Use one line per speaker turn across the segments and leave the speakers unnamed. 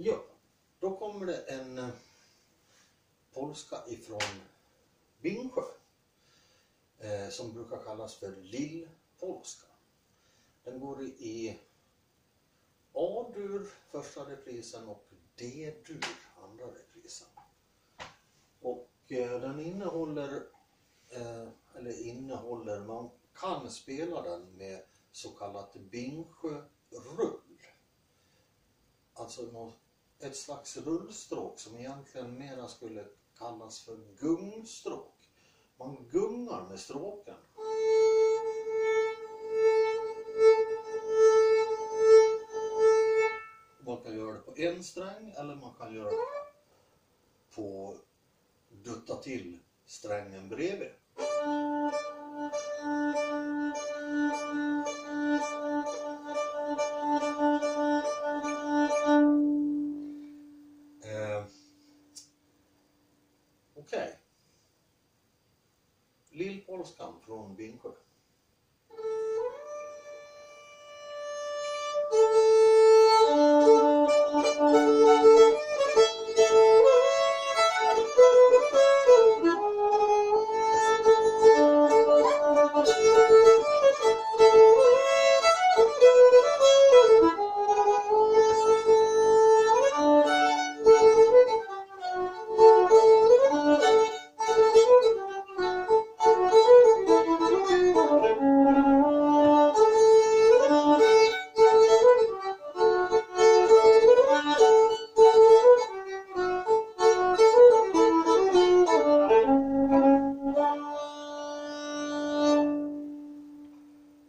Ja, då kommer det en eh, polska ifrån Bingsjö eh, som brukar kallas för lillpolska. Den går i A-dur första reprisen och D-dur andra reprisen. Och eh, den innehåller, eh, eller innehåller, man kan spela den med så kallat Bingsjö-rull. Alltså något ett slags rullstråk som egentligen mera skulle kallas för gungstråk. Man gungar med stråken. Man kan göra det på en sträng eller man kan göra det på dutta till strängen bredvid. Lillpolskan från Bingsjö.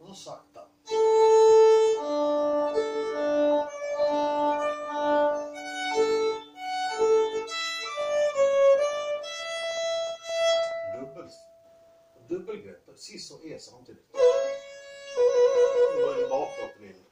Och sakta. Dubbel, dubbelgrepp, precis så E samtidigt. Då är bakåt in.